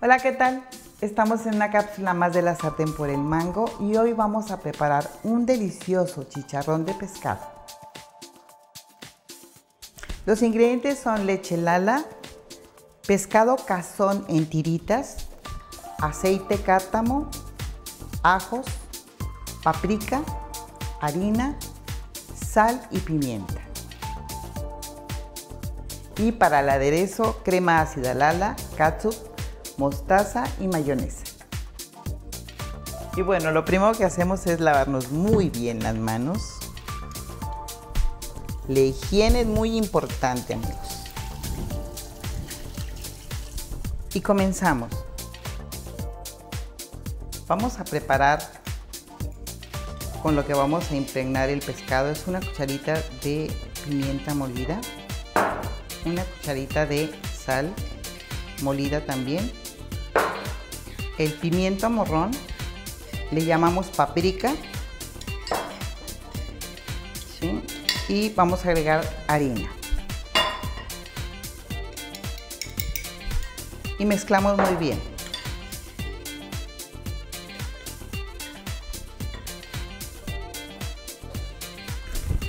Hola, ¿qué tal? Estamos en una cápsula más de la sartén por el mango y hoy vamos a preparar un delicioso chicharrón de pescado. Los ingredientes son leche lala, pescado cazón en tiritas, aceite cártamo, ajos, paprika, harina, sal y pimienta. Y para el aderezo, crema ácida lala, catsup, mostaza y mayonesa. Y bueno, lo primero que hacemos es lavarnos muy bien las manos. La higiene es muy importante, amigos. Y comenzamos. Vamos a preparar con lo que vamos a impregnar el pescado. Es una cucharita de pimienta molida, una cucharita de sal molida también, el pimiento morrón, le llamamos paprika, y vamos a agregar harina. Y mezclamos muy bien.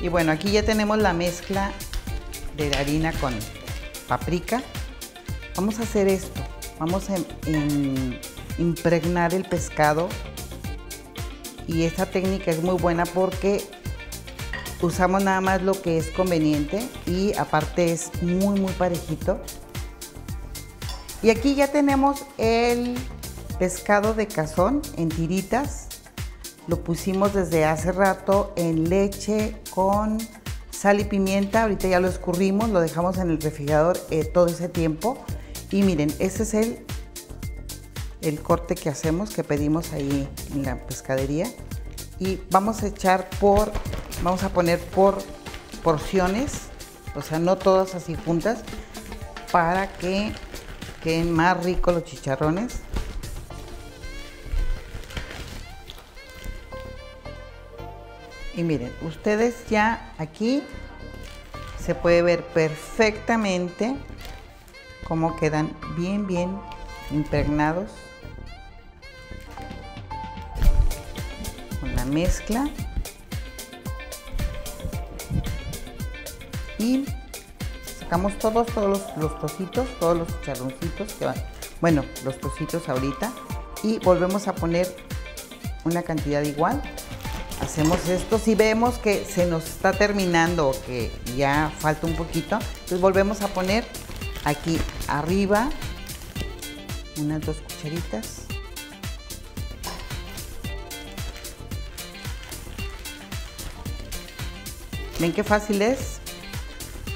Y bueno, aquí ya tenemos la mezcla de harina con paprika. Vamos a hacer esto. Vamos a impregnar el pescado. Y esta técnica es muy buena porque usamos nada más lo que es conveniente y aparte es muy muy parejito. Y aquí ya tenemos el pescado de cazón en tiritas lo pusimos desde hace rato en leche con sal y pimienta. Ahorita ya lo escurrimos, lo dejamos en el refrigerador eh, todo ese tiempo. Y miren, ese es el, el corte que hacemos, que pedimos ahí en la pescadería. Y vamos a echar por, vamos a poner por porciones, o sea, no todas así juntas, para que queden más ricos los chicharrones. Y miren, ustedes ya aquí se puede ver perfectamente cómo quedan bien, bien impregnados mezcla. Y sacamos todos, todos los, trocitos, todos los charroncitos que van, bueno, los trocitos ahorita y volvemos a poner una cantidad igual hacemos esto. Si vemos que se nos está terminando que ya falta un poquito, entonces volvemos a poner aquí arriba unas dos cucharitas. ¿Ven qué fácil es?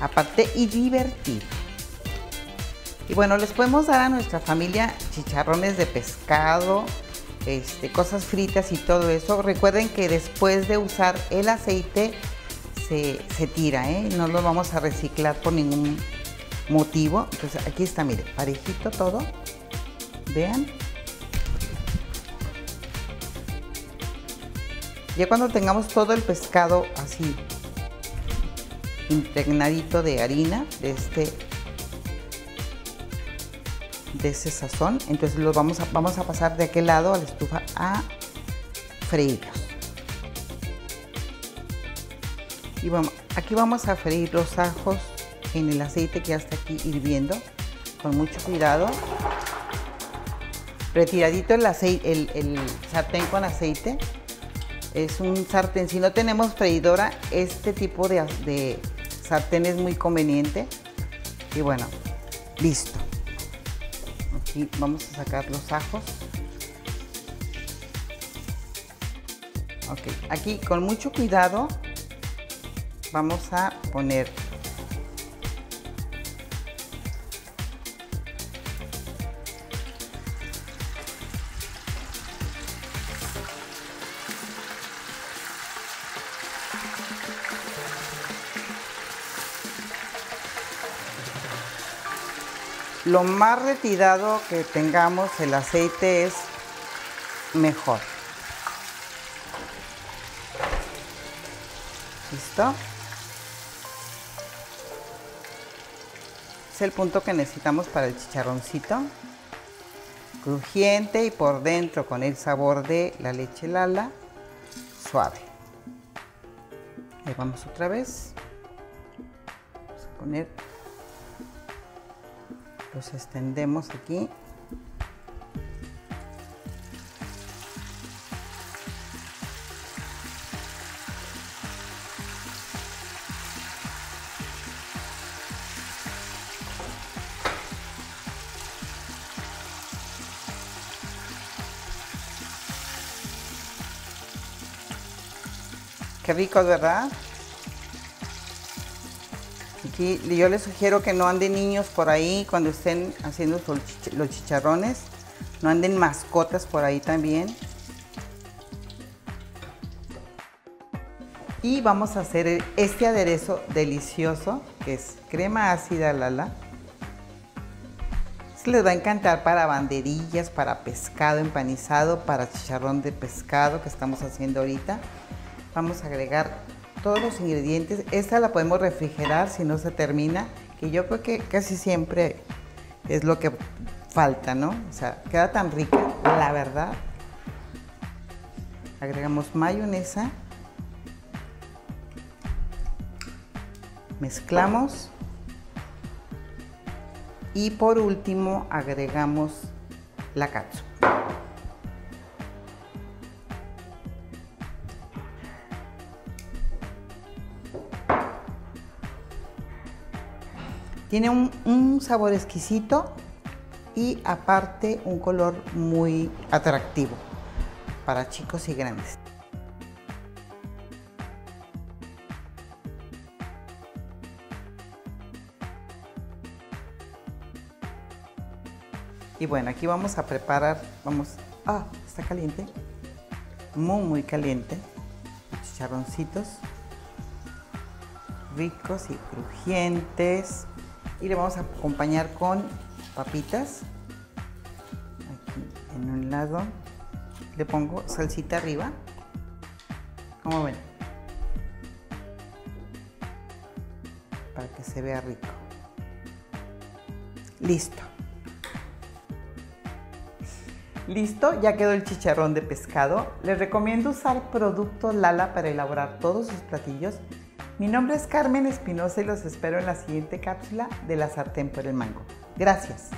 Aparte y divertido. Y bueno, les podemos dar a nuestra familia chicharrones de pescado, este, cosas fritas y todo eso, recuerden que después de usar el aceite se, tira, ¿eh? no lo vamos a reciclar por ningún motivo. Entonces aquí está, mire, parejito todo. Vean. Ya cuando tengamos todo el pescado así impregnadito de harina, de este de ese sazón. Entonces los vamos a, vamos a pasar de aquel lado a la estufa a freírlos. Y vamos, aquí vamos a freír los ajos en el aceite que ya está aquí hirviendo, con mucho cuidado. Retiradito el, aceite, el, sartén con aceite. Es un sartén, si no tenemos freidora, este tipo de, de sartén es muy conveniente. Y bueno, listo aquí vamos a sacar los ajos. Aquí con mucho cuidado vamos a poner Lo más retirado que tengamos el aceite es mejor. ¿Listo? Es el punto que necesitamos para el chicharroncito. crujiente y por dentro con el sabor de la leche Lala suave. Ahí vamos otra vez. Vamos a poner, los extendemos aquí Qué rico, ¿verdad? Yo les sugiero que no anden niños por ahí cuando estén haciendo los chicharrones. No anden mascotas por ahí también. Y vamos a hacer este aderezo delicioso, que es crema ácida lala. Se les va a encantar para banderillas, para pescado empanizado, para chicharrón de pescado que estamos haciendo ahorita. Vamos a agregar todos los ingredientes. Esta la podemos refrigerar si no se termina, que yo creo que casi siempre es lo que falta, ¿no? O sea, queda tan rica, la verdad. Agregamos mayonesa. Mezclamos. Y por último agregamos la catsup. Tiene un, sabor exquisito y aparte un color muy atractivo para chicos y grandes. Y bueno, aquí vamos a preparar, vamos, ah, está caliente, muy, muy caliente, chicharroncitos ricos y crujientes y le vamos a acompañar con papitas. Aquí en un lado le pongo salsita arriba. Como ven. Para que se vea rico. Listo. Listo, ya quedó el chicharrón de pescado. Les recomiendo usar productos Lala para elaborar todos sus platillos mi nombre es Carmen Espinosa y los espero en la siguiente cápsula de la sartén por el mango. Gracias.